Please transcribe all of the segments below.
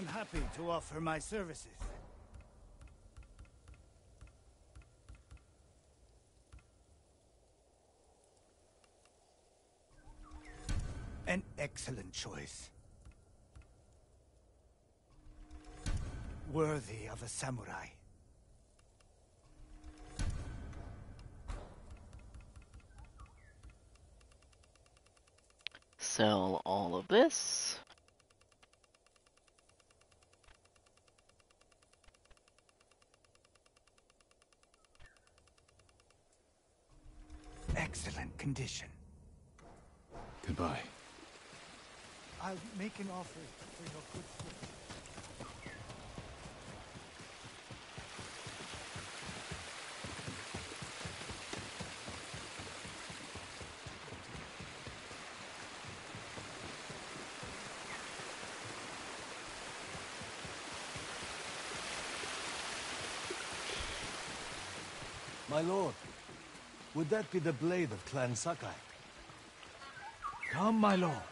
I'm happy to offer my services. An excellent choice. Worthy of a samurai. Sell all of this. Excellent condition. Goodbye. I'll make an offer for your good service. My lord, would that be the blade of Clan Sakai? Come, my lord.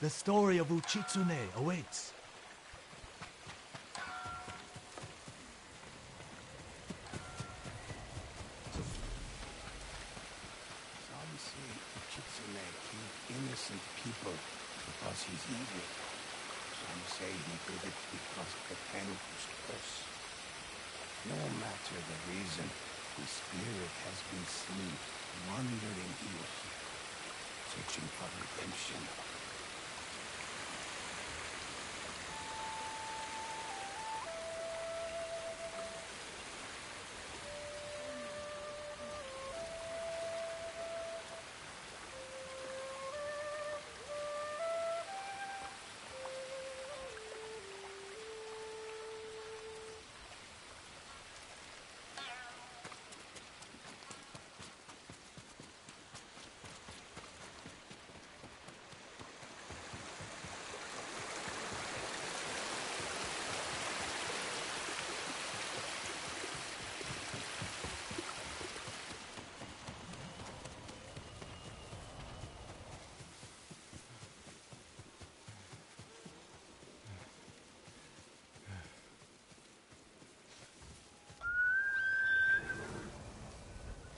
The story of Uchitsune awaits.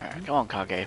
Alright, come on, Kage.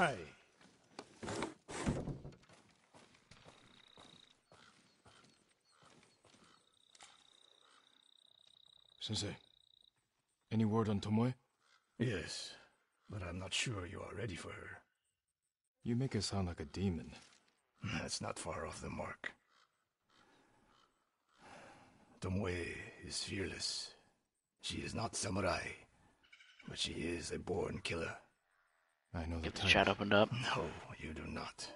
Sakai! Sensei, any word on Tomoe? Yes, but I'm not sure you are ready for her. You make her sound like a demon. That's not far off the mark. Tomoe is fearless. She is not samurai, but she is a born killer. I know the Get the type. chat opened up. No, you do not.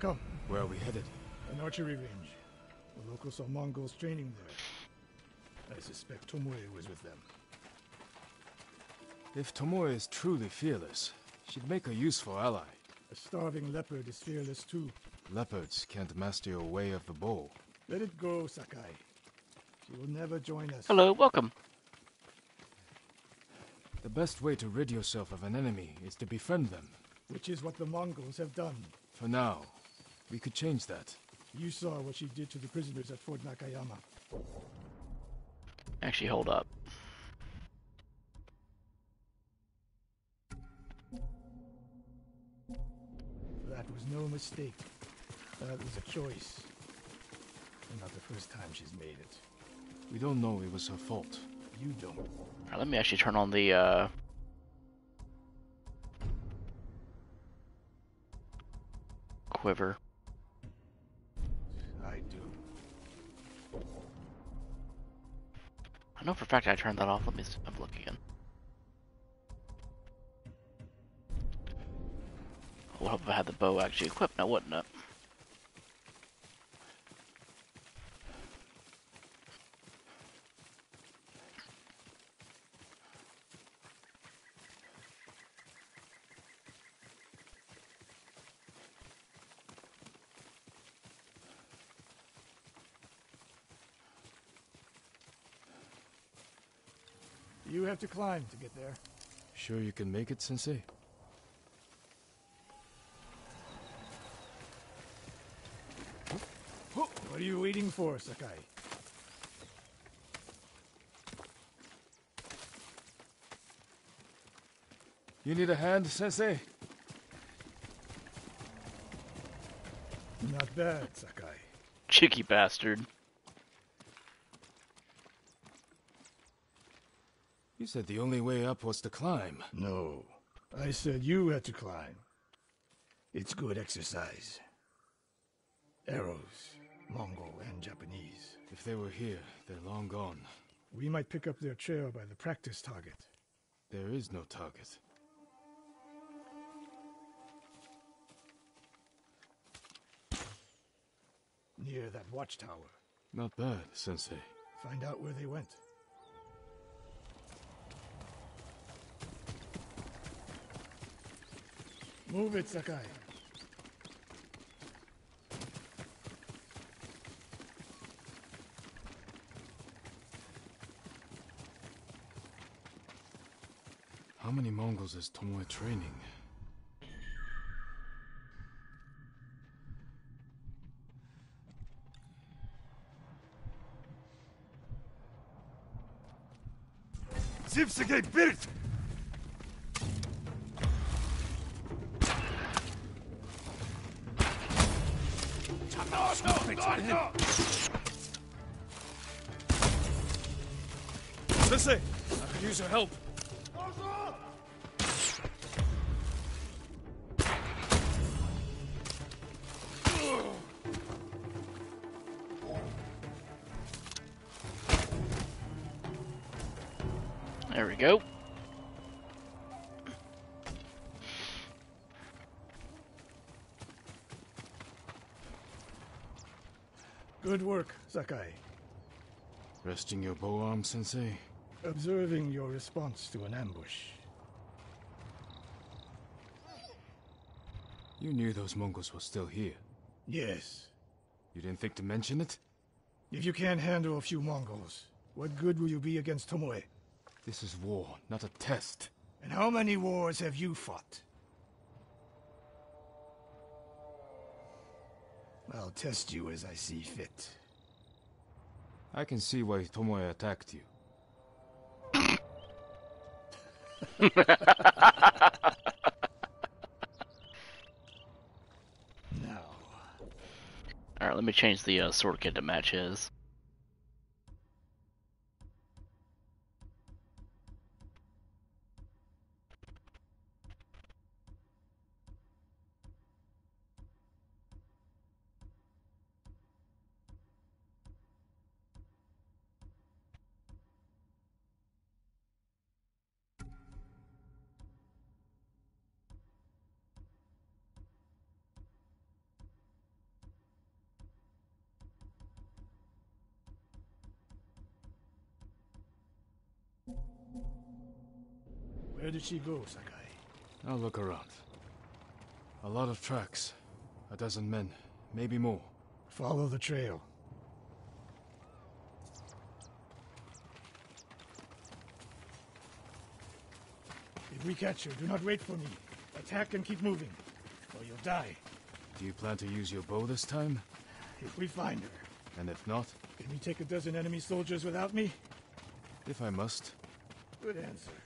Come, Where are we headed? an archery range. The locals saw Mongols training there. I suspect Tomoe was with them. If Tomoe is truly fearless, she'd make a useful ally. A starving leopard is fearless too. Leopards can't master your way of the bow. Let it go, Sakai. She will never join us. Hello, welcome. The best way to rid yourself of an enemy is to befriend them. Which is what the Mongols have done. For now, we could change that. You saw what she did to the prisoners at Fort Nakayama. Actually, hold up. mistake. That was a choice. And not the first time she's made it. We don't know it was her fault. You don't. Right, let me actually turn on the, uh... Quiver. I do. I know for a fact I turned that off. Let me have a look again. Would hope I had the bow actually equipped now, wouldn't it? You have to climb to get there. Sure you can make it, Sensei? What are you waiting for, Sakai? You need a hand, Sensei? Not bad, Sakai. Cheeky bastard. You said the only way up was to climb. No, I said you had to climb. it's good exercise. Arrows, Mongol and Japanese. If they were here, they're long gone. We might pick up their trail by the practice target. There is no target. Near that watchtower. Not bad, Sensei. Find out where they went. Move it, Sakai. How many Mongols is Tomoe training? Zipsige Birt! Sensei! I could use your help. Go. Good work, Sakai. Resting your bow arm, Sensei? Observing your response to an ambush. You knew those Mongols were still here. Yes. You didn't think to mention it? If you can't handle a few Mongols, what good will you be against Tomoe? This is war, not a test. And how many wars have you fought? I'll test you as I see fit. I can see why Tomoe attacked you. Now, Alright, let me change the uh, sword kit to match his. where did she go, Sakai? I'll look around. A lot of tracks. A dozen men, maybe more. Follow the trail. If we catch her, do not wait for me. Attack and keep moving, or you'll die. Do you plan to use your bow this time? If we find her, And if not, can you take a dozen enemy soldiers without me? if I must, Good answer.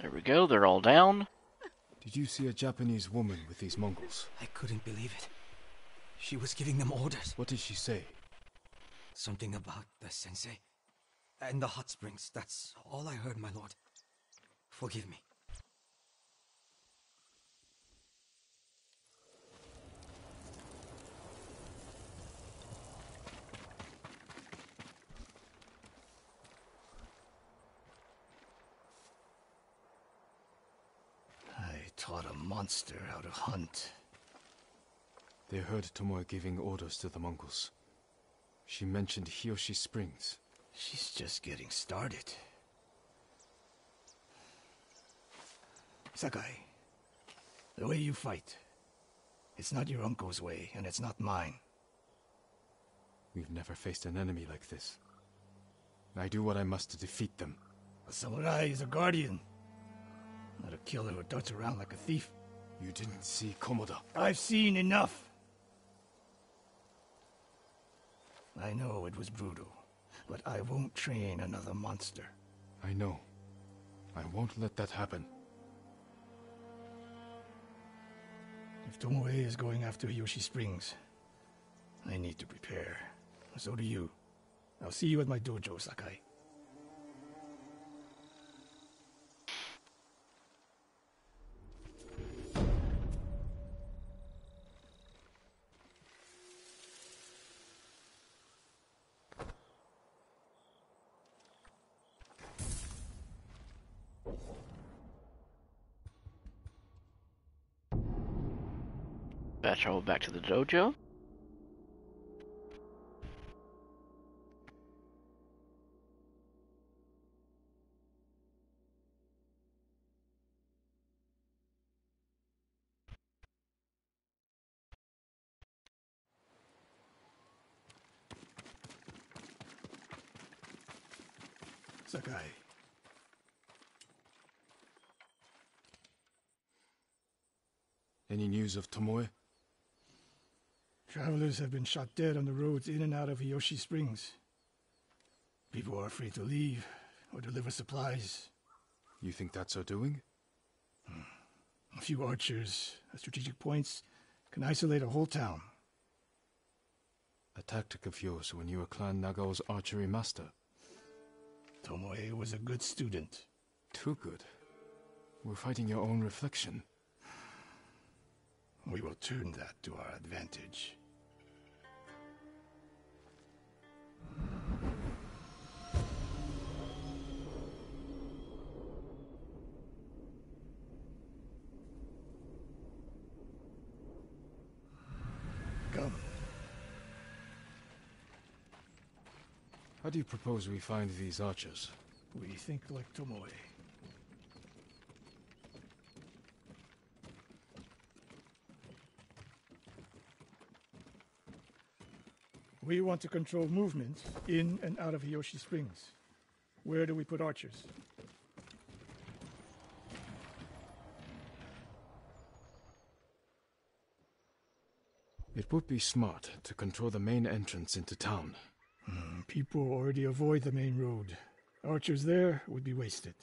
There we go, they're all down. Did you see a Japanese woman with these Mongols? I couldn't believe it. She was giving them orders. What did she say? Something about the sensei. And the hot springs. That's all I heard, my lord. Forgive me. I taught a monster how to hunt. They heard Tomoe giving orders to the Mongols. She mentioned Hiyoshi Springs. She's just getting started. Sakai, the way you fight, it's not your uncle's way, and it's not mine. We've never faced an enemy like this. I do what I must to defeat them. A samurai is a guardian, not a killer who darts around like a thief. You didn't see Komoda. I've seen enough. I know it was brutal, but I won't train another monster. I know. I won't let that happen. If Tomoe is going after Yoshi Springs, I need to prepare. So do you. I'll see you at my dojo, Sakai. Travel back to the dojo. Sakai. Any news of Tomoe? Travelers have been shot dead on the roads in and out of Hiyoshi Springs. People are afraid to leave or deliver supplies. You think that's our doing? Hmm. A few archers at strategic points can isolate a whole town. A tactic of yours when you were Clan Nagao's archery master. Tomoe was a good student. Too good. We're fighting your own reflection. We will turn that to our advantage. Come. How do you propose we find these archers? We think like Tomoe. We want to control movement in and out of Hiyoshi Springs. Where do we put archers? It would be smart to control the main entrance into town. Hmm, people already avoid the main road. Archers there would be wasted.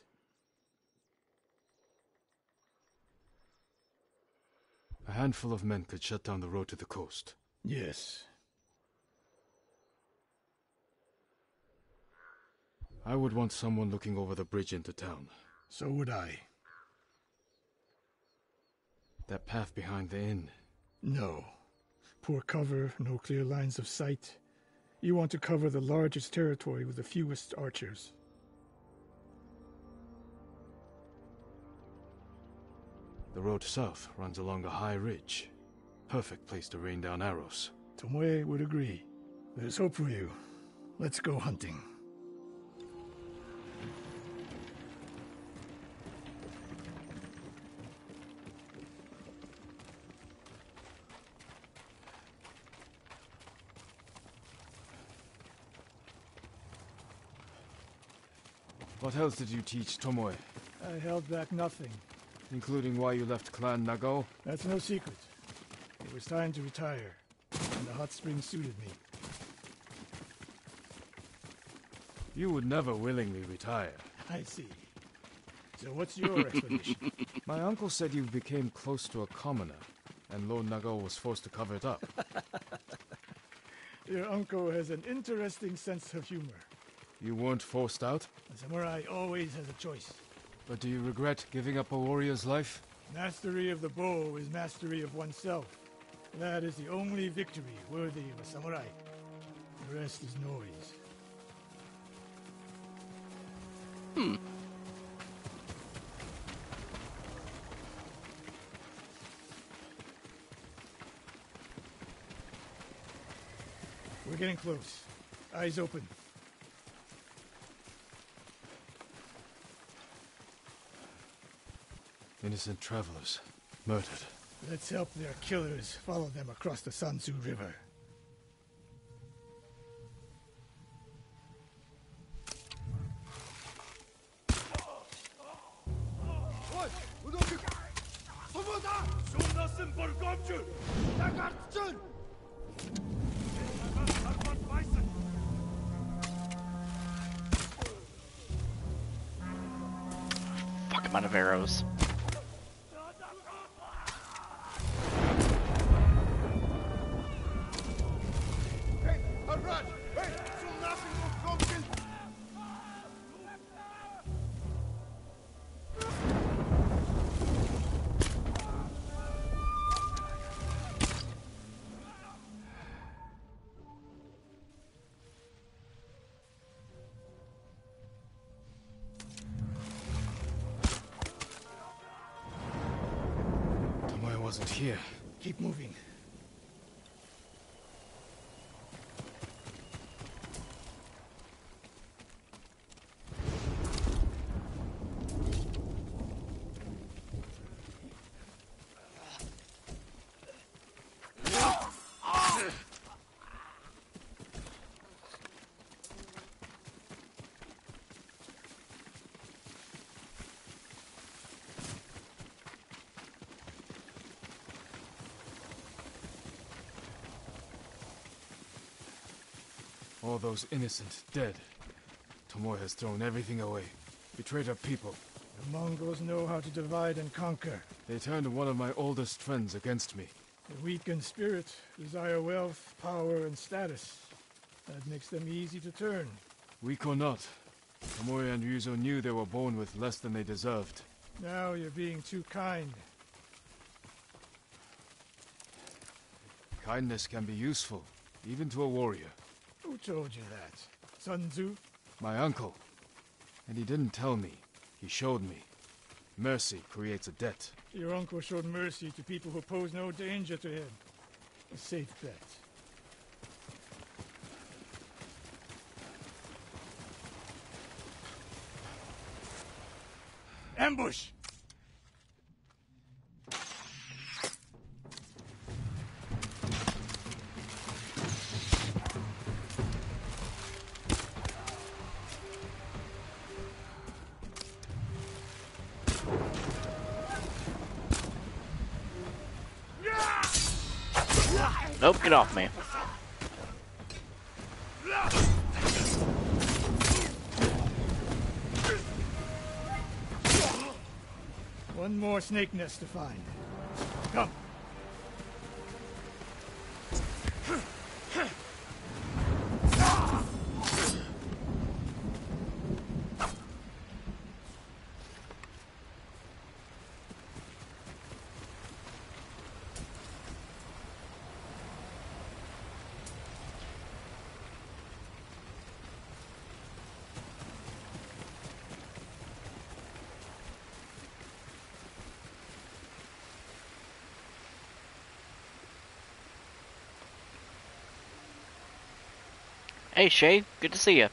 A handful of men could shut down the road to the coast. Yes. I would want someone looking over the bridge into town. So would I. That path behind the inn. No. Poor cover, no clear lines of sight. You want to cover the largest territory with the fewest archers. The road south runs along a high ridge. Perfect place to rain down arrows. Tomoe would agree. There's hope for you. Let's go hunting. What else did you teach Tomoe? I held back nothing. Including why you left Clan Nagao? That's no secret. It was time to retire, and the hot spring suited me. You would never willingly retire. I see. So what's your explanation? My uncle said you became close to a commoner, and Lord Nagao was forced to cover it up. Your uncle has an interesting sense of humor. You weren't forced out? A samurai always has a choice. But do you regret giving up a warrior's life? Mastery of the bow is mastery of oneself. That is the only victory worthy of a samurai. The rest is noise. Hmm. We're getting close. Eyes open. Innocent travelers. Murdered. Let's help their killers follow them across the Sanzu River. All those innocent dead. Tomoe has thrown everything away. Betrayed her people. The Mongols know how to divide and conquer. They turned one of my oldest friends against me. The weak in spirit desire wealth, power, and status. That makes them easy to turn. Weak or not, Tomoe and Ryuzo knew they were born with less than they deserved. Now you're being too kind. Kindness can be useful, even to a warrior. Who told you that? Sun Tzu? My uncle. And he didn't tell me. He showed me. Mercy creates a debt. Your uncle showed mercy to people who pose no danger to him. A safe bet. Ambush! Get off me. One more snake nest to find. Hey Shay, good to see you.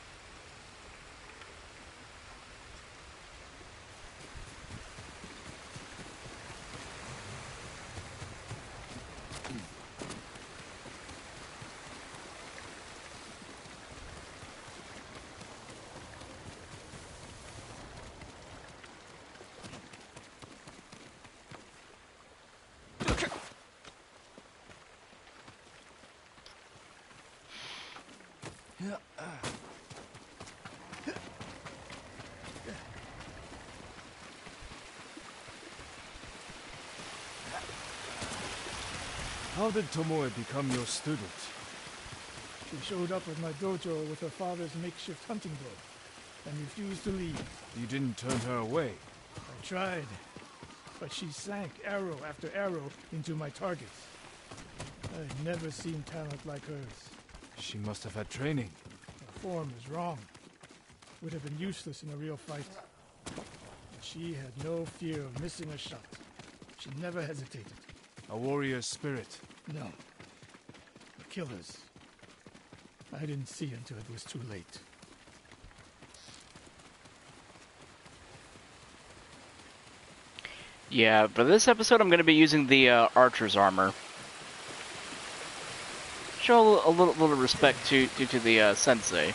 How did Tomoe become your student? She showed up at my dojo with her father's makeshift hunting bow and refused to leave. You didn't turn her away. I tried, but she sank arrow after arrow into my targets. I've never seen talent like hers. She must have had training. Her form is wrong. Would have been useless in a real fight. But she had no fear of missing a shot. She never hesitated. A warrior's spirit. No. A killer's. I didn't see until it was too late. Yeah, for this episode I'm going to be using the uh, archer's armor. Show a little, little respect to, to, to the uh, sensei.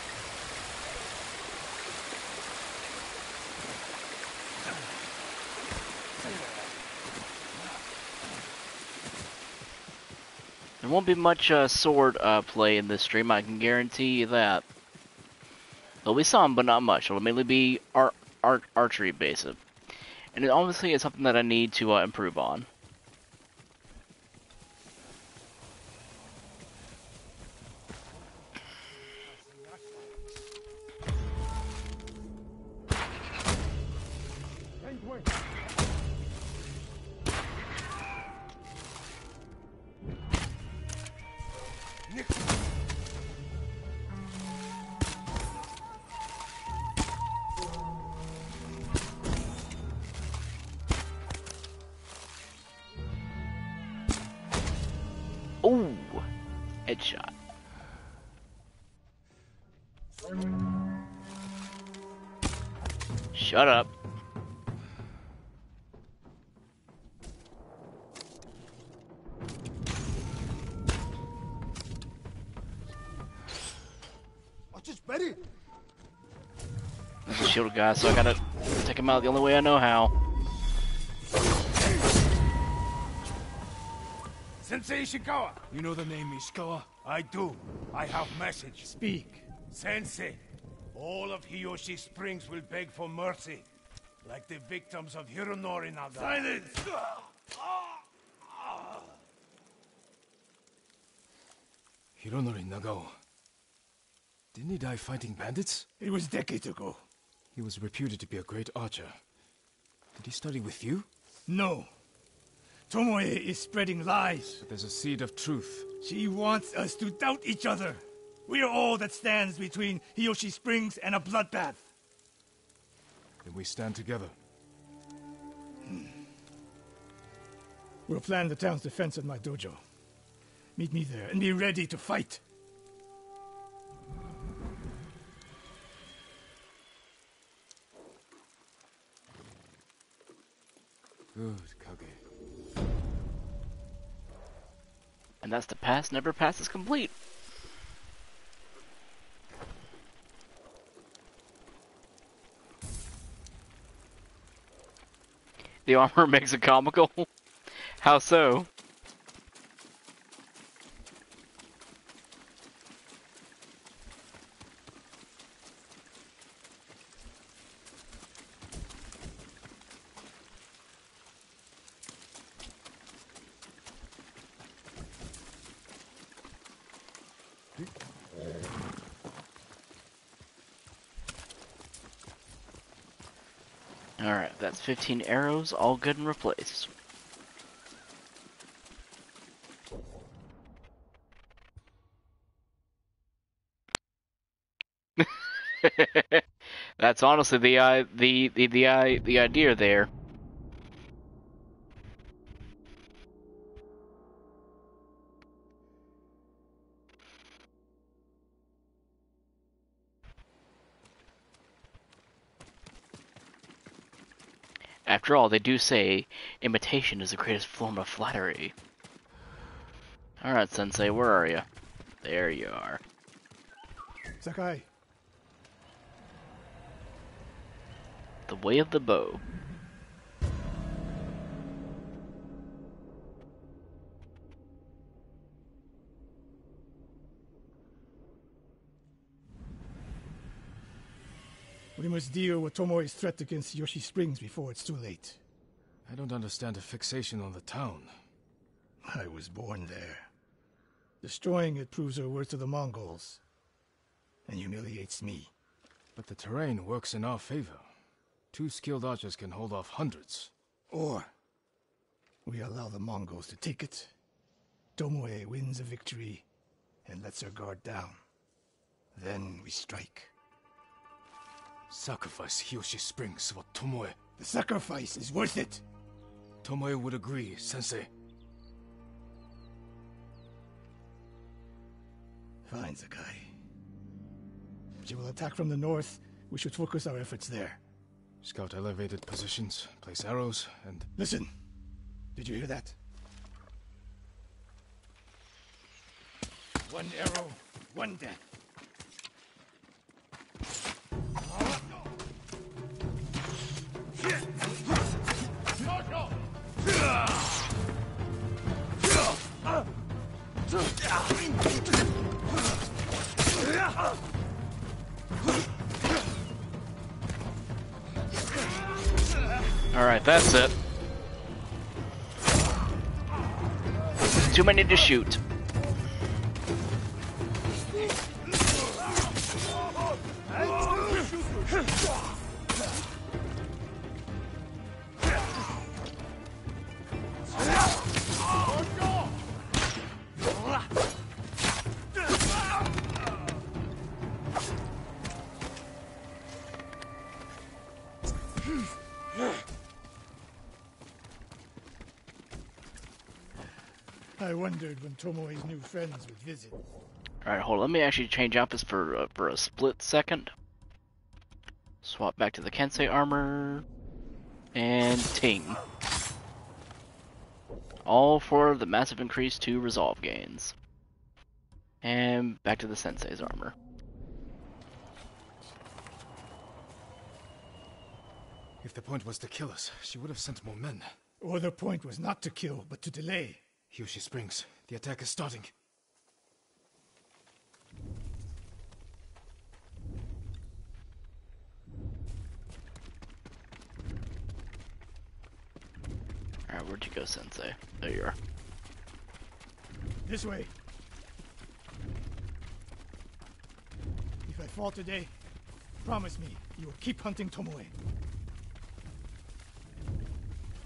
There won't be much uh, sword uh, play in this stream, I can guarantee you that. There'll be some, but not much. It'll mainly be ar ar archery based. And it obviously is something that I need to uh, improve on. Shut up. Watch his berry. There's a shield guy, so I gotta take him out the only way I know how. Sensei Ishikawa! You know the name Ishikawa? I do. I have message. Speak. Sensei, all of Hiyoshi Springs will beg for mercy, like the victims of Hironori Naga. Silence! Hironori Nagao. Didn't he die fighting bandits? It was decades ago. He was reputed to be a great archer. Did he study with you? No. Tomoe is spreading lies. But there's a seed of truth. She wants us to doubt each other. We are all that stands between Hiyoshi Springs and a bloodbath. Then we stand together. Hmm. We'll plan the town's defense at my dojo. Meet me there and be ready to fight. Good, Kage. And that's the past never passes complete. The armor makes it comical. How so? Alright, 15 arrows, all good and replaced. that's honestly the uh, the the the uh, the idea there. After all, they do say imitation is the greatest form of flattery. Alright, Sensei, where are you? There you are. Sakai, The way of the bow. We must deal with Tomoe's threat against Yoshi Springs before it's too late. I don't understand a fixation on the town. I was born there. Destroying it proves her worth to the Mongols. And humiliates me. But the terrain works in our favor. Two skilled archers can hold off hundreds. Or we allow the Mongols to take it. Tomoe wins a victory and lets her guard down. Then we strike. Sacrifice Hiyoshi Springs for Tomoe. The sacrifice is worth it. Tomoe would agree, Sensei. Fine, Sakai. She will attack from the north. We should focus our efforts there. Scout elevated positions, place arrows, and Listen. Did you hear that? One arrow, one death. Alright, that's it. Too many to shoot. Wondered when Tomoe's new friends would visit. Alright, hold on. Let me actually change outfits for, uh, for a split second. Swap back to the Kensei armor. And ting. All for the massive increase to resolve gains. And back to the Sensei's armor. if the point was to kill us, she would have sent more men. Or the point was not to kill, but to delay. Hiyoshi Springs, the attack is starting. Alright, where'd you go, Sensei? There you are. This way. If I fall today, promise me you will keep hunting Tomoe.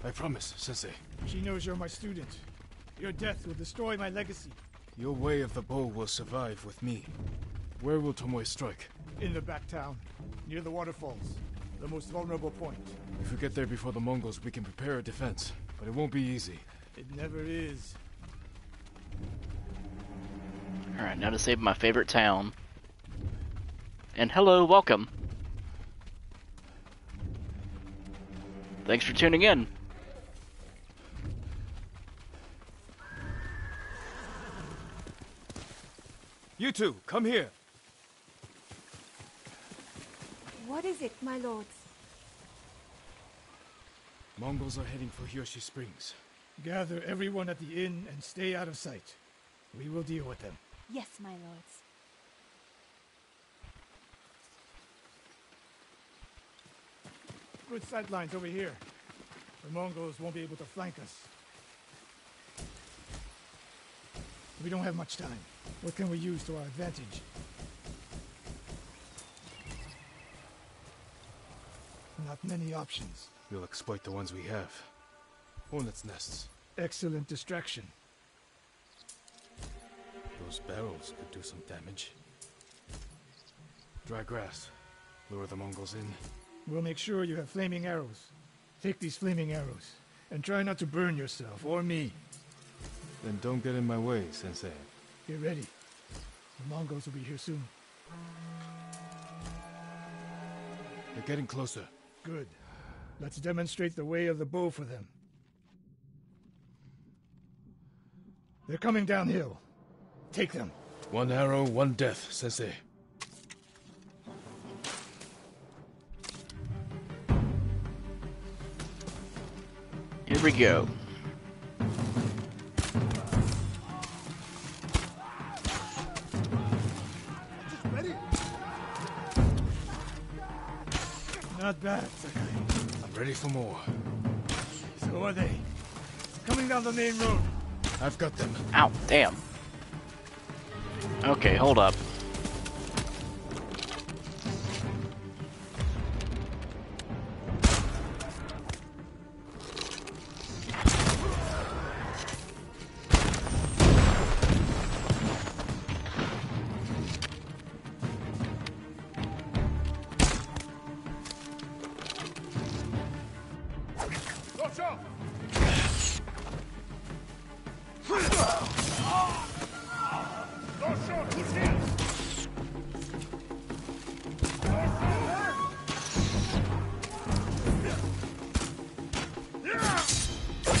I promise, Sensei. She knows you're my student. Your death will destroy my legacy. Your way of the bow will survive with me. Where will Tomoe strike? In the back town, near the waterfalls, the most vulnerable point. If we get there before the Mongols, we can prepare a defense. But it won't be easy. It never is. Alright, now to save my favorite town. And hello, welcome. Thanks for tuning in. You two, come here. What is it, my lords? Mongols are heading for Hiyoshi Springs. Gather everyone at the inn and stay out of sight. We will deal with them. Yes, my lords. Good sight lines over here. The Mongols won't be able to flank us. We don't have much time. What can we use to our advantage? Not many options. We'll exploit the ones we have. Hornets' nests. Excellent distraction. Those barrels could do some damage. Dry grass. Lure the Mongols in. We'll make sure you have flaming arrows. Take these flaming arrows, and try not to burn yourself or me. Then don't get in my way, Sensei. Get ready. The Mongols will be here soon. They're getting closer. Good. Let's demonstrate the way of the bow for them. They're coming downhill. Take them. One arrow, one death, Sensei. Here we go. Not bad, Sakai. I'm ready for more. So are they. Coming down the main road. I've got them. Ow, damn. Okay, hold up.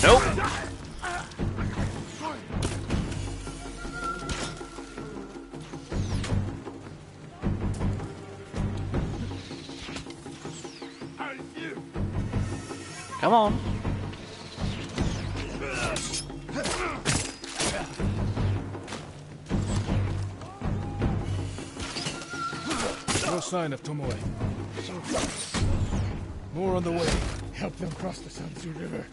Nope. Come on. Sign of Tomoe. More on the way. Help them cross the Sanzu River.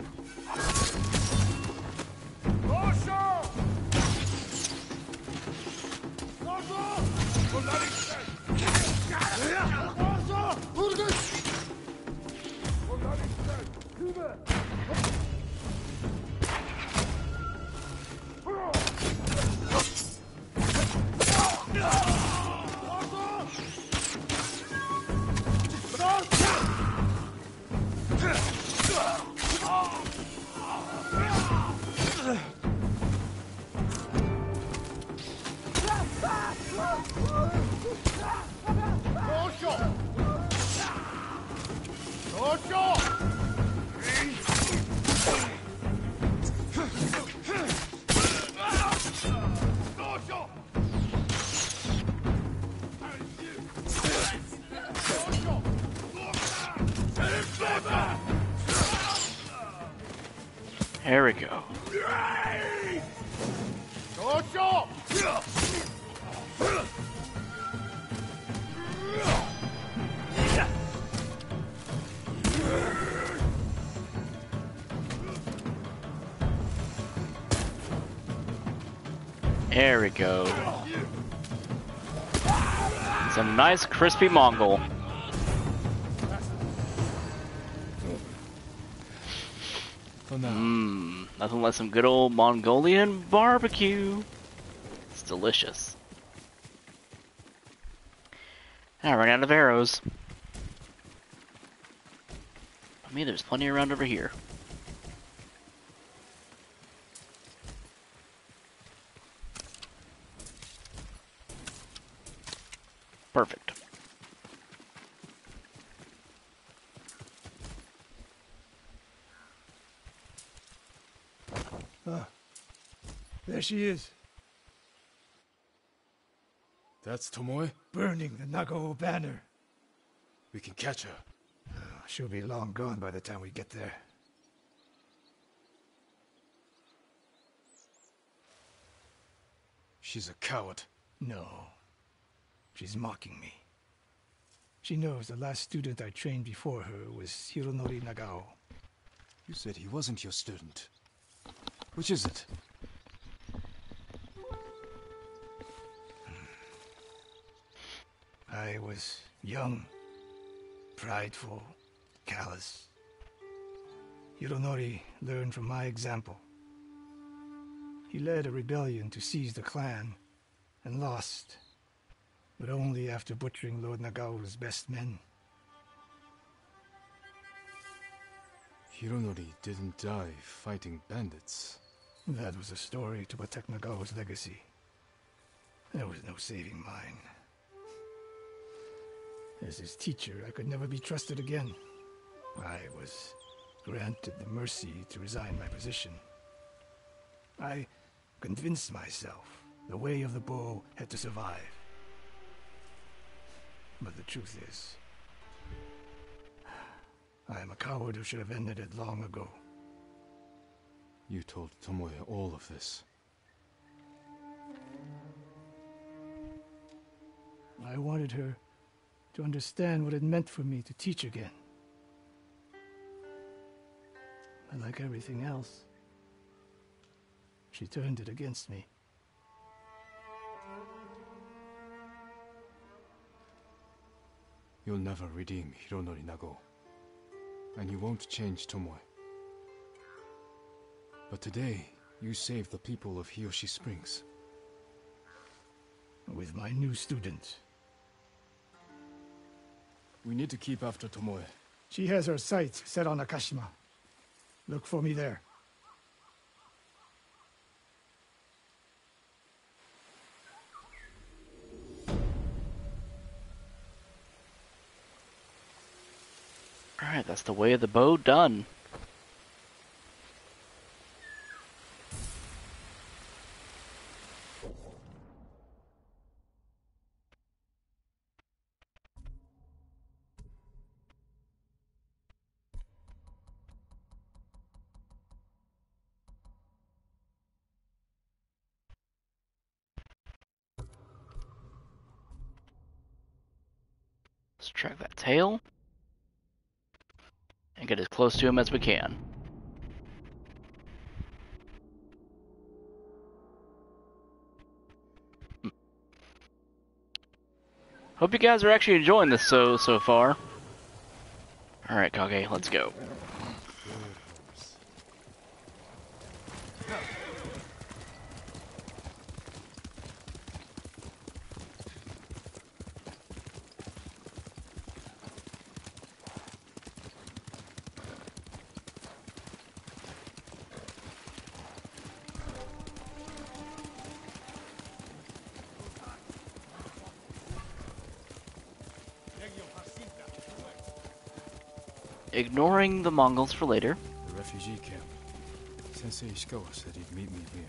Go. Some nice crispy Mongol. Oh, For now. Mmm, nothing like some good old Mongolian barbecue. It's delicious. I ran out of arrows. I mean, there's plenty around over here. Perfect. There she is, That's Tomoe? burning the Nagao banner. We can catch her. Oh, she'll be long gone by the time we get there. She's a coward. No. She's mocking me. She knows the last student I trained before her was Hironori Nagao. You said he wasn't your student. Which is it? Hmm. I was young, prideful, callous. Hironori learned from my example. He led a rebellion to seize the clan and lost, but only after butchering Lord Nagao's best men. Hironori didn't die fighting bandits. That was a story to protect Nagao's legacy. There was no saving mine. As his teacher, I could never be trusted again. I was granted the mercy to resign my position. I convinced myself the way of the bow had to survive. But the truth is, I am a coward who should have ended it long ago. You told Tomoe all of this. I wanted her to understand what it meant for me to teach again. But like everything else, she turned it against me. You'll never redeem Hironori Nagao. And you won't change Tomoe. But today, you saved the people of Hiyoshi Springs. With my new student. We need to keep after Tomoe. She has her sights set on Akashima. Look for me there. That's the way of the bow done. Let's track that tail and get as close to him as we can. Hmm. Hope you guys are actually enjoying this so so far. All right, Kage, let's go. Ignoring the Mongols for later. The refugee camp. Sensei Ishikawa said he'd meet me here.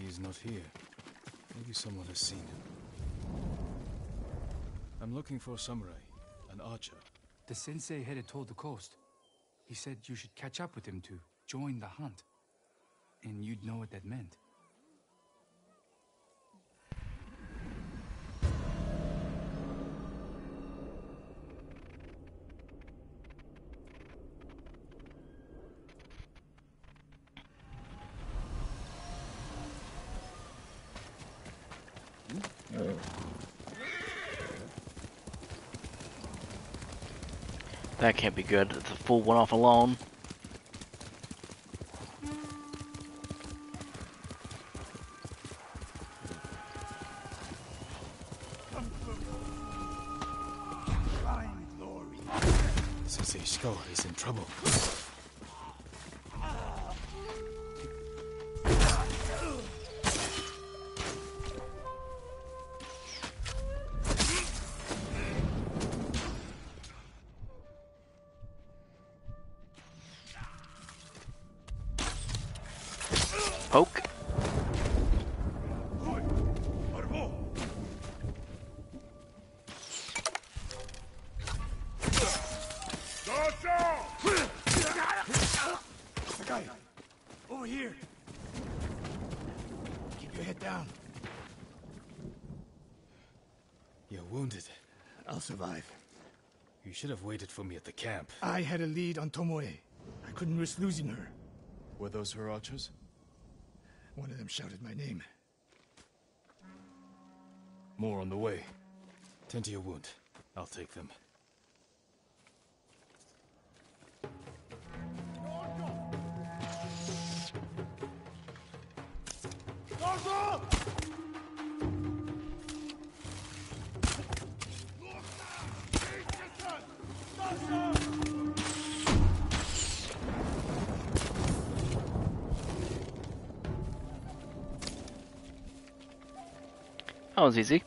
He's not here. Maybe someone has seen him. I'm looking for a samurai, an archer. The sensei headed toward the coast. He said you should catch up with him to join the hunt. And you'd know what that meant. That can't be good. The fool went off alone. Should have waited for me at the camp. I had a lead on Tomoe. I couldn't risk losing her. Were those her archers? One of them shouted my name. More on the way. Tend to your wound. I'll take them. That was easy.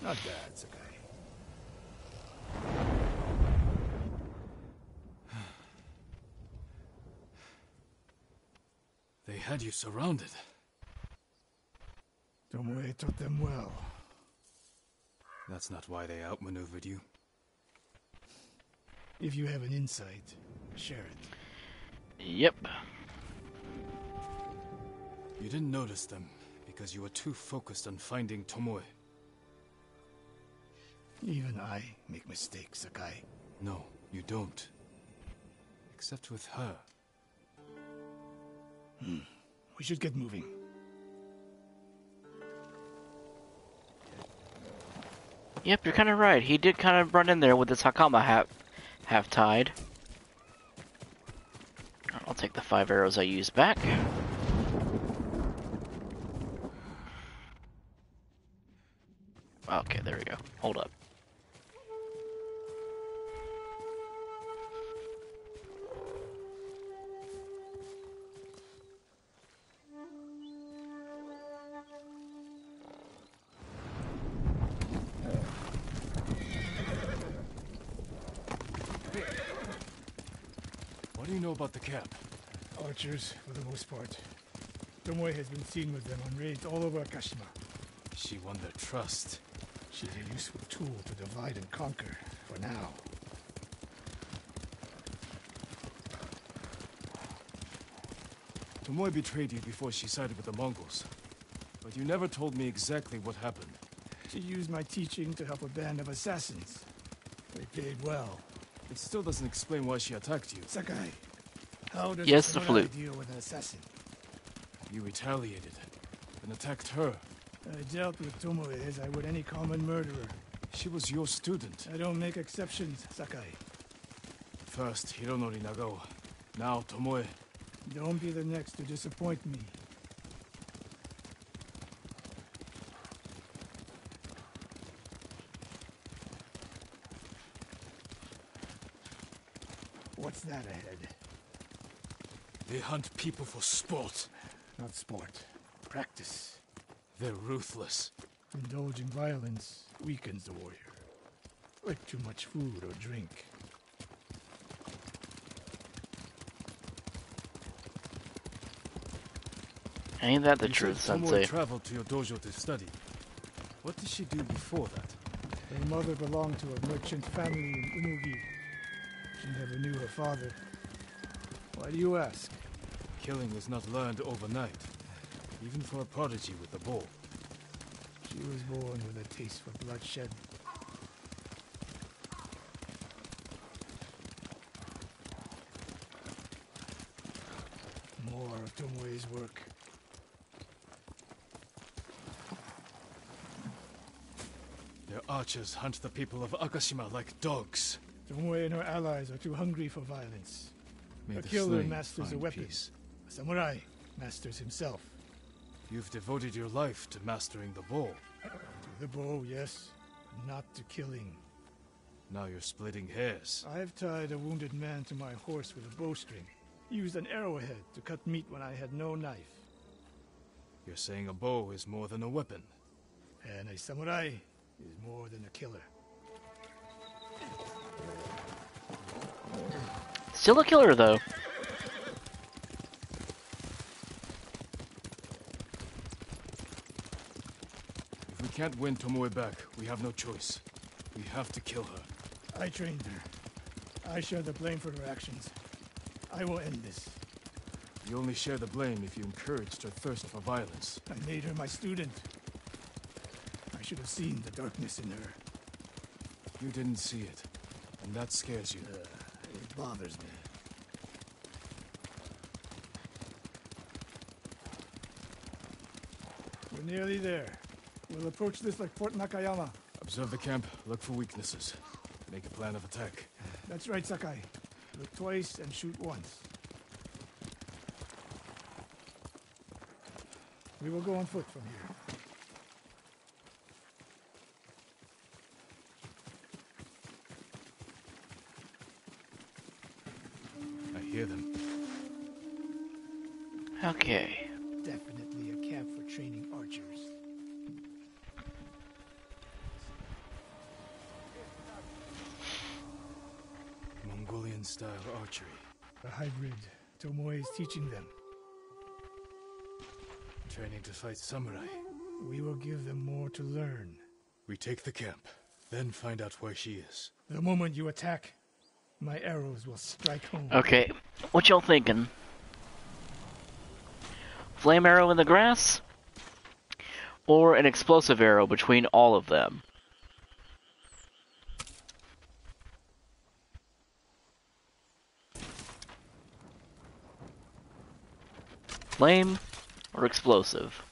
Not bad, Sakai. They had you surrounded. Tomoe taught them well. That's not why they outmaneuvered you. If you have an insight, share it. Yep. You didn't notice them because you were too focused on finding Tomoe. Even I make mistakes, Sakai. No, you don't. Except with her. Hmm. We should get moving. Yep, you're kind of right. He did kind of run in there with his Hakama hat half tied. I'll take the five arrows I used back. Archers, for the most part. Tomoe has been seen with them on raids all over Akashima. She won their trust. She's a useful tool to divide and conquer, for now. Tomoe betrayed you before she sided with the Mongols. But you never told me exactly what happened. She used my teaching to help a band of assassins. They paid well. It still doesn't explain why she attacked you. Sakai, Yes, the samurai flute. deal with an assassin? You retaliated and attacked her. I dealt with Tomoe as I would any common murderer. She was your student. I don't make exceptions, Sakai. First Hironori Nagao, now Tomoe. Don't be the next to disappoint me. What's that ahead? They hunt people for sport. Not sport. Practice. They're ruthless. Indulging violence weakens the warrior. Like too much food or drink. Ain't that the You truth, said Tomoe Sensei? traveled to your dojo to study. What did she do before that? Her mother belonged to a merchant family in Umugi. She never knew her father. Why do you ask? Killing is not learned overnight, even for a prodigy with the bow. She was born with a taste for bloodshed. More of Tomoe's work. Their archers hunt the people of Akashima like dogs. Tomoe and her allies are too hungry for violence. May a the killer masters a find weapon. peace. A samurai masters himself. You've devoted your life to mastering the bow. To the bow, yes, not to killing. Now you're splitting hairs. I've tied a wounded man to my horse with a bowstring. Used an arrowhead to cut meat when I had no knife. You're saying a bow is more than a weapon. And a samurai is more than a killer. Still a killer, though. Can't win Tomoe back, we have no choice. We have to kill her. I trained her. I share the blame for her actions. I will end this. You only share the blame if you encouraged her thirst for violence. I made her my student. I should have seen the darkness in her. You didn't see it, and that scares you. Uh, it bothers me. We're nearly there. We'll approach this like Fort Nakayama. Observe the camp, look for weaknesses. Make a plan of attack. That's right, Sakai. Look twice and shoot once. We will go on foot from here. I hear them. Okay. Teaching them. Training to fight samurai. We will give them more to learn. We take the camp, then find out where she is. The moment you attack, my arrows will strike home. Okay, what y'all thinking? Flame arrow in the grass? Or an explosive arrow between all of them? Flame or explosive?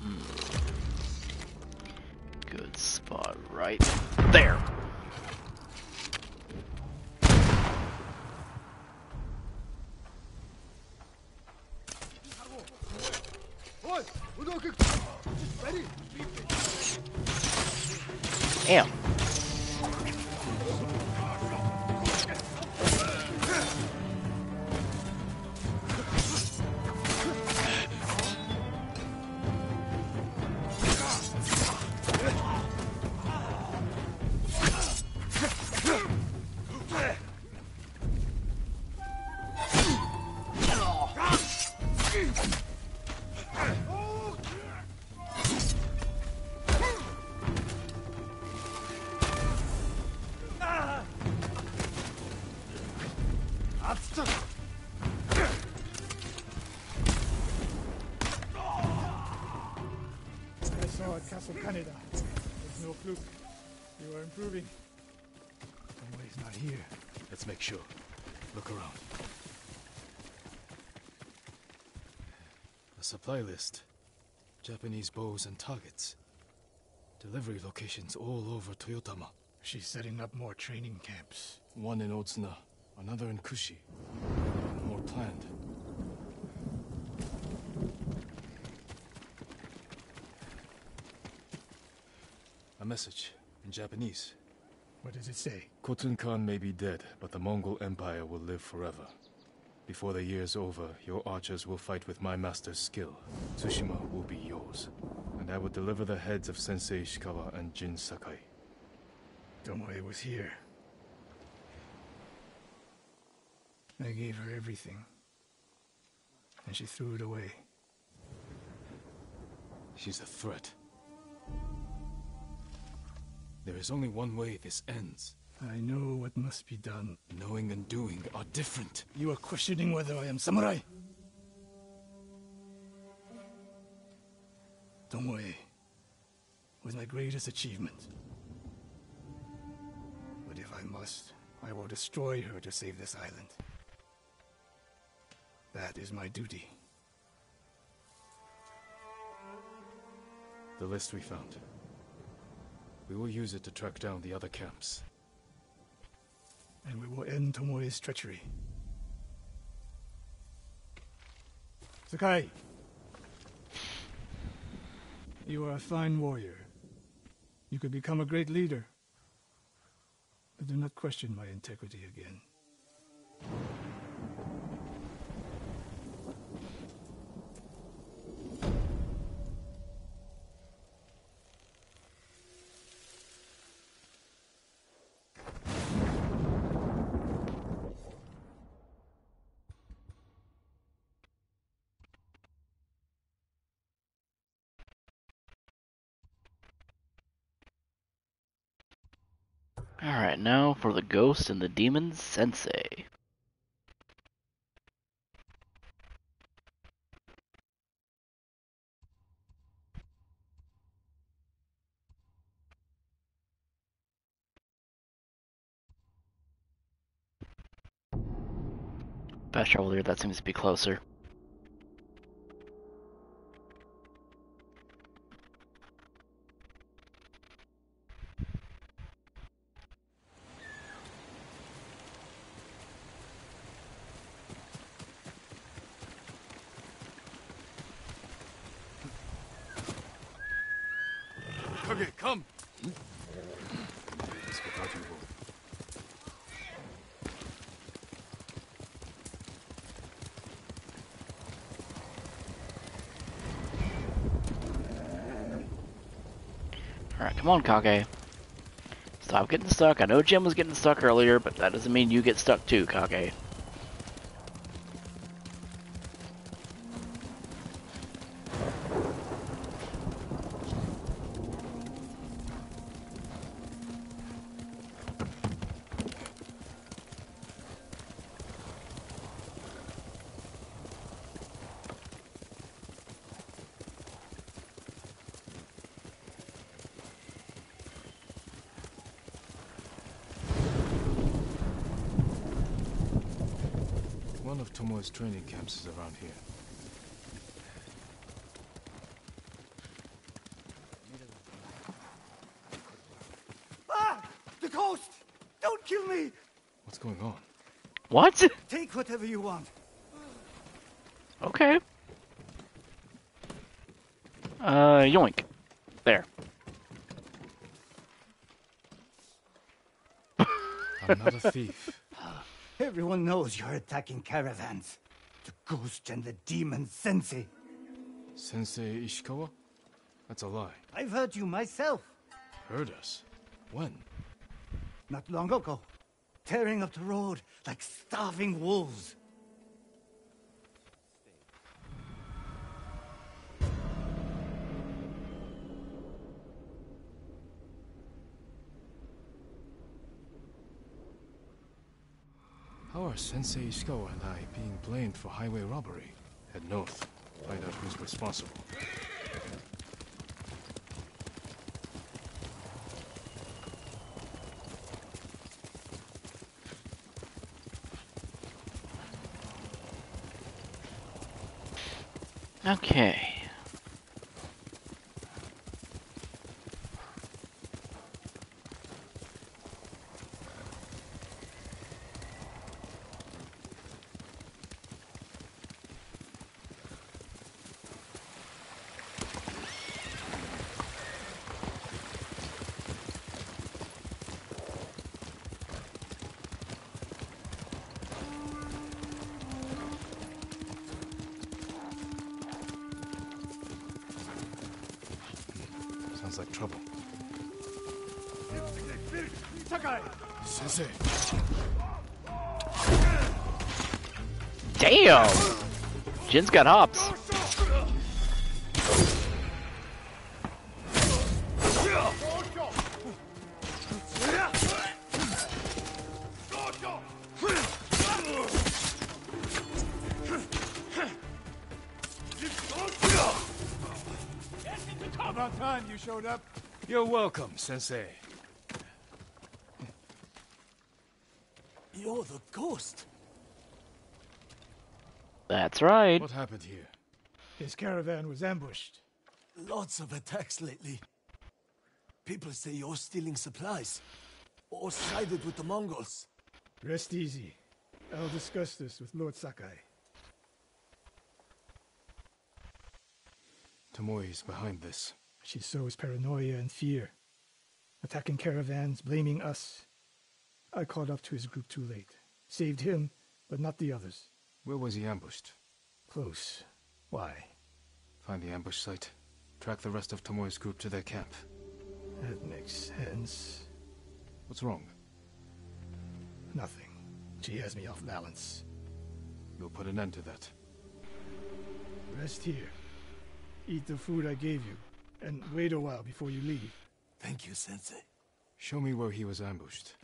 Hmm. Good spot right there. Damn. A supply list. Japanese bows and targets. Delivery locations all over Toyotama. She's setting up more training camps. One in Otsuna, another in Kushi. More planned. A message in Japanese. What does it say? Khotun Khan may be dead, but the Mongol Empire will live forever. Before the year's over, your archers will fight with my master's skill. Tsushima will be yours. And I will deliver the heads of Sensei Ishikawa and Jin Sakai. Tomoe was here. I gave her everything. And she threw it away. She's a threat. There is only one way this ends. I know what must be done. Knowing and doing are different. You are questioning whether I am samurai? Tomoe was my greatest achievement. But if I must, I will destroy her to save this island. That is my duty. The list we found. We will use it to track down the other camps. And we will end Tomoe's treachery. Sakai! You are a fine warrior. You could become a great leader. But do not question my integrity again. Alright, now for the ghost and the demon sensei. Fast travel there, that seems to be closer. Kage, come! This without you will. Alright, come on, Kage. Stop getting stuck. I know Jin was getting stuck earlier, but that doesn't mean you get stuck too, Kage. One training camps is around here. Ah! The ghost! Don't kill me! What's going on? What? Take whatever you want. Okay. Uh, yoink. There. I'm not a thief. Everyone knows you're attacking caravans. The ghost and the demon sensei. Sensei Ishikawa? That's a lie. I've heard you myself. Heard us? When? Not long ago. Tearing up the road like starving wolves. Sensei Ishikawa and I being blamed for highway robbery? Head north. Find out who's responsible. Okay. Sounds like trouble. Damn! Jin's got hops. You're welcome, Sensei. You're the ghost. That's right. What happened here? His caravan was ambushed. Lots of attacks lately. People say you're stealing supplies. Or sided with the Mongols. Rest easy. I'll discuss this with Lord Sakai. Tomoe is behind this. She sows paranoia and fear. Attacking caravans, blaming us. I caught up to his group too late. Saved him, but not the others. Where was he ambushed? Close. Why? Find the ambush site. Track the rest of Tomoe's group to their camp. That makes sense. What's wrong? Nothing. She has me off balance. You'll put an end to that. Rest here. Eat the food I gave you, and wait a while before you leave. Thank you, Sensei. Show me where he was ambushed.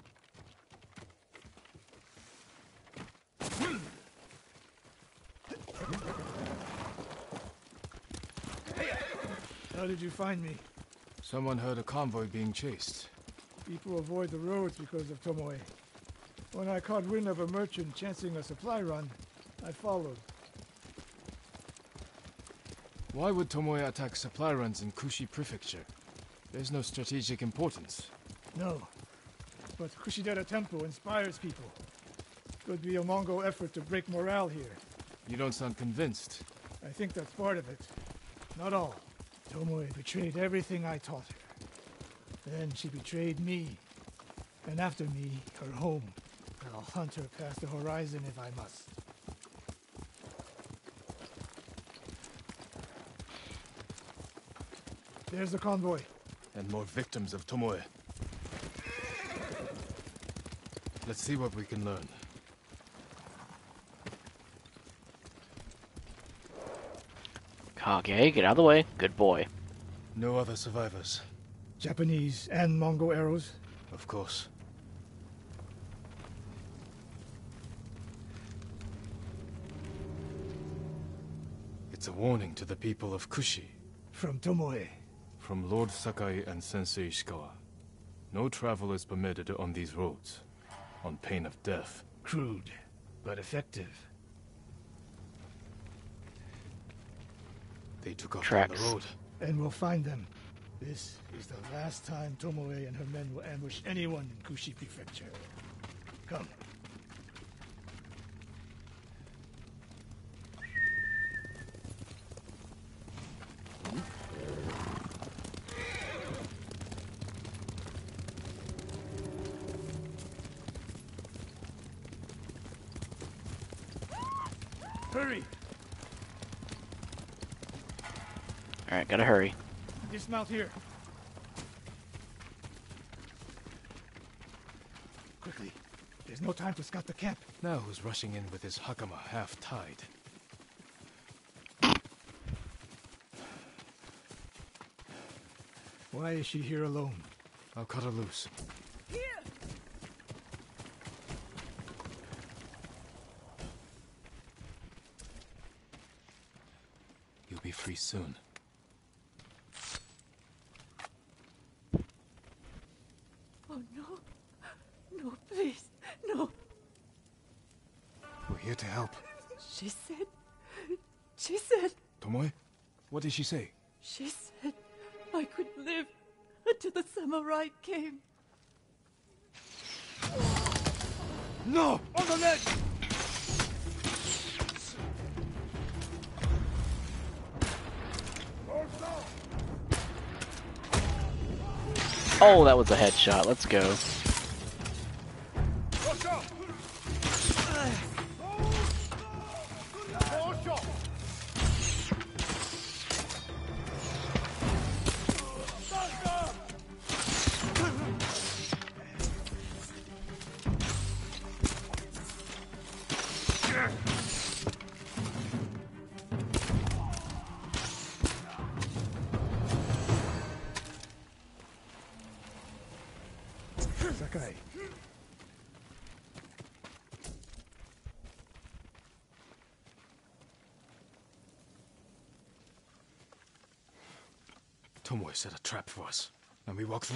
How did you find me? Someone heard a convoy being chased. People avoid the roads because of Tomoe. When I caught wind of a merchant chancing a supply run, I followed. Why would Tomoe attack supply runs in Kushi Prefecture? There's no strategic importance. No. But Kushidera Temple inspires people. Could be a Mongol effort to break morale here. You don't sound convinced. I think that's part of it. Not all. Tomoe betrayed everything I taught her. Then she betrayed me. And after me, her home. I'll hunt her past the horizon if I must. There's the convoy. And more victims of Tomoe. Let's see what we can learn. Kage, get out of the way. Good boy. No other survivors, Japanese and Mongol arrows. of course. It's a warning to the people of Kushi, From Tomoe. From Lord Sakai and Sensei Ishikawa. No travel is permitted on these roads, on pain of death. Crude, but effective. They took off Tracks. down the road. And we'll find them. This is the last time Tomoe and her men will ambush anyone in Kushi Prefecture. Come. Hurry! Alright, gotta hurry. Dismount here. Quickly. There's no time to scout the camp. Now who's rushing in with his hakama half-tied? Why is she here alone? I'll cut her loose. Here. You'll be free soon. What did she say? She said I could live until the samurai came. No! On the ledge! Oh, that was a headshot. Let's go.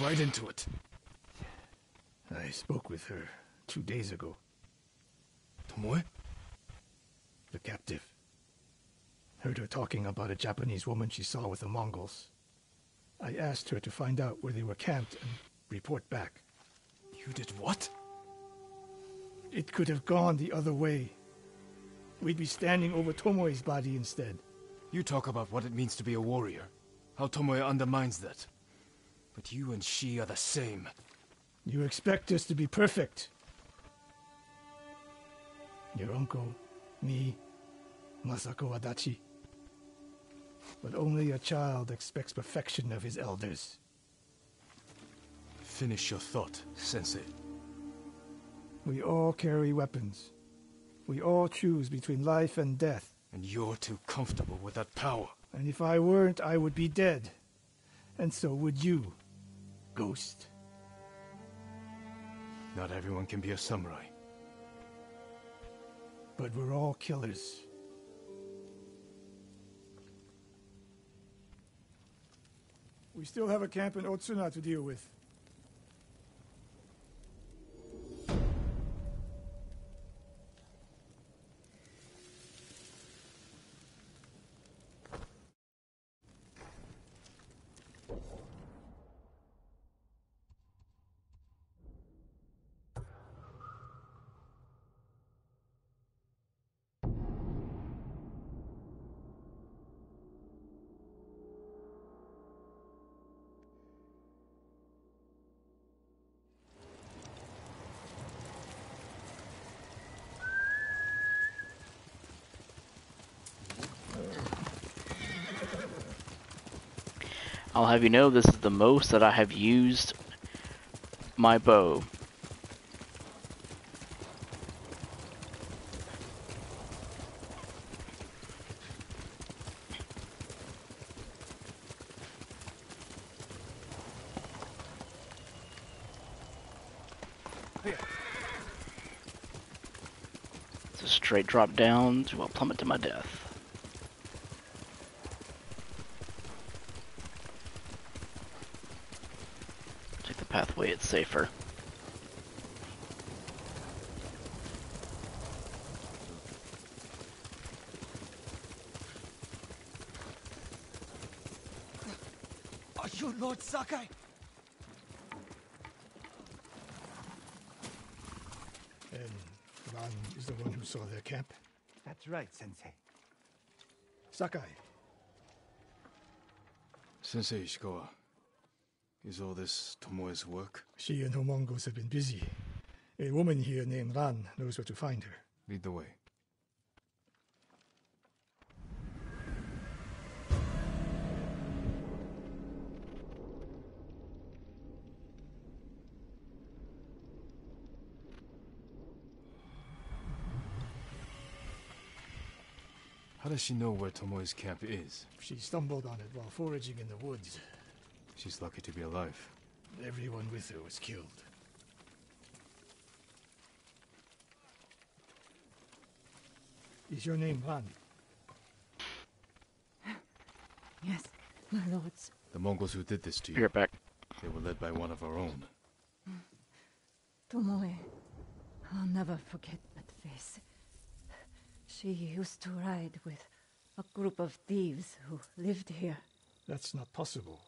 Right into it. I spoke with her two days ago. Tomoe? The captive. Heard her talking about a Japanese woman she saw with the Mongols. I asked her to find out where they were camped and report back. You did what? It could have gone the other way. We'd be standing over Tomoe's body instead. You talk about what it means to be a warrior, how Tomoe undermines that. But you and she are the same. You expect us to be perfect. Your uncle, me, Masako Adachi. But only a child expects perfection of his elders. Finish your thought, Sensei. We all carry weapons. We all choose between life and death. And you're too comfortable with that power. And if I weren't, I would be dead. And so would you, Ghost. Not everyone can be a samurai. But we're all killers. We still have a camp in Otsuna to deal with. I'll have you know this is the most that I have used my bow. It's a straight drop down to a plummet to my death. Take the it's safer. Are you Lord Sakai? And Ran is the one who saw their camp? That's right, Sensei. Sakai, Sensei Ishikawa, is all this Tomoe's work? she and her Mongols have been busy. A woman here named Ran knows where to find her. Lead the way. How does she know where Tomoe's camp is? She stumbled on it while foraging in the woods. She's lucky to be alive. Everyone with her was killed. Is your name Ran? Yes, my lords. The Mongols who did this to Be you, right back. they were led by one of our own. Tomoe. I'll never forget that face. She used to ride with a group of thieves who lived here. That's not possible.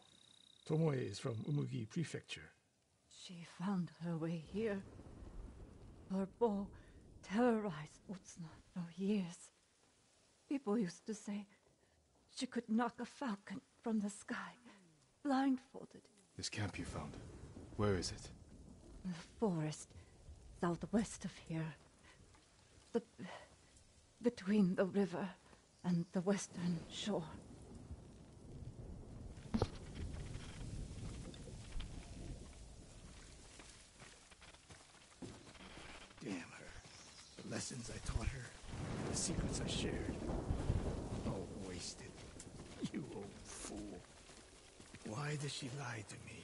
Tomoe is from Umugi Prefecture. She found her way here. Her bow terrorized Otsuna for years. People used to say she could knock a falcon from the sky, blindfolded. This camp you found, where is it? The forest southwest of here. The between the river and the western shore. Damn her. The lessons I taught her, the secrets I shared. All wasted. You old fool. Why does she lie to me?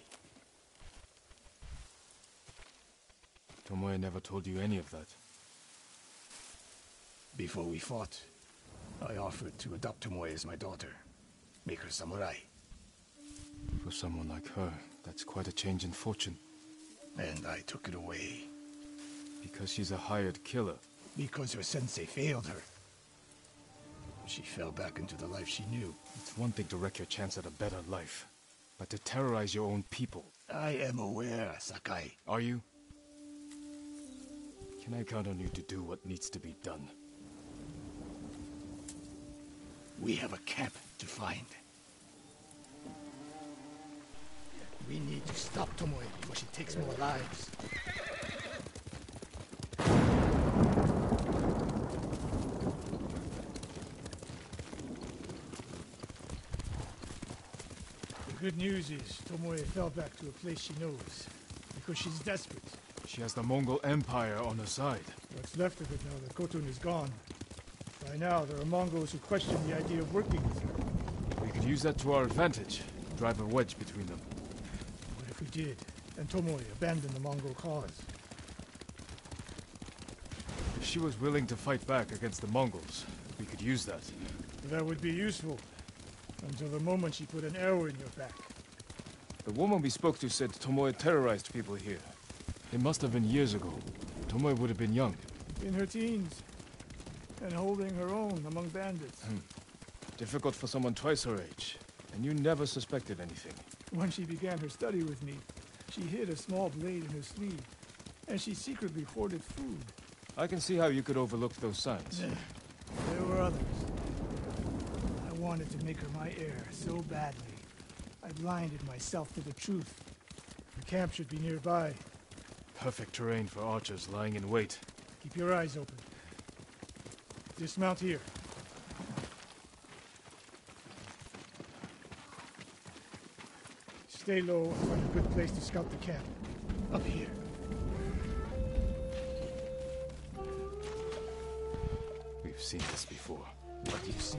Tomoe never told you any of that. Before we fought, I offered to adopt Tomoe as my daughter. Make her samurai. For someone like her, that's quite a change in fortune. And I took it away. Because she's a hired killer. Because her sensei failed her. She fell back into the life she knew. It's one thing to wreck your chance at a better life, but to terrorize your own people. I am aware, Sakai. Are you? Can I count on you to do what needs to be done? We have a camp to find. We need to stop Tomoe before she takes more lives. Good news is Tomoe fell back to a place she knows. Because she's desperate. She has the Mongol Empire on her side. What's left of it now that Khotun is gone. By now, there are Mongols who question the idea of working with her. We could use that to our advantage. Drive a wedge between them. What if we did, and Tomoe abandoned the Mongol cause? If she was willing to fight back against the Mongols, we could use that. That would be useful. Until the moment she put an arrow in your back. The woman we spoke to said Tomoe terrorized people here. It must have been years ago. Tomoe would have been young. In her teens. And holding her own among bandits. Hmm. Difficult for someone twice her age. And you never suspected anything. When she began her study with me, she hid a small blade in her sleeve. And she secretly hoarded food. I can see how you could overlook those signs. There were others wanted to make her my heir so badly. I blinded myself to the truth. The camp should be nearby. Perfect terrain for archers lying in wait. Keep your eyes open. Dismount here. Stay low and find a good place to scout the camp. Up here. We've seen this before. What do you see?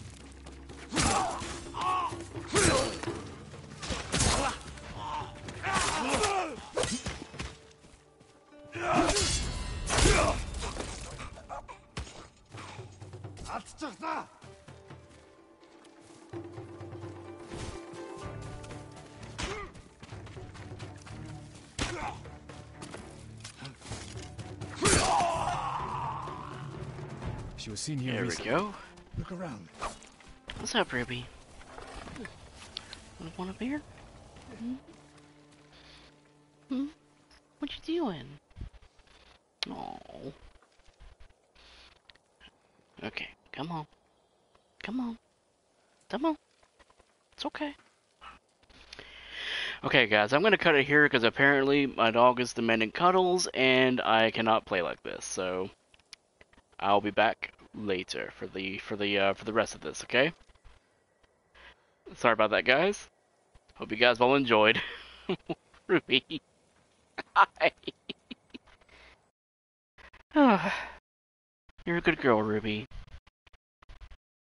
She was seen here. There recently. we go. Look around. What's up, Ruby? another one up here? Hmm? Hmm? What you doing? Oh. Okay, come on. Come on. Come on. It's okay. Okay, guys, I'm going to cut it here because apparently my dog is demanding cuddles and I cannot play like this. So I'll be back later for the for the uh, for the rest of this. Okay. Sorry about that, guys. Hope you guys all enjoyed. Ruby. Hi. You're a good girl, Ruby.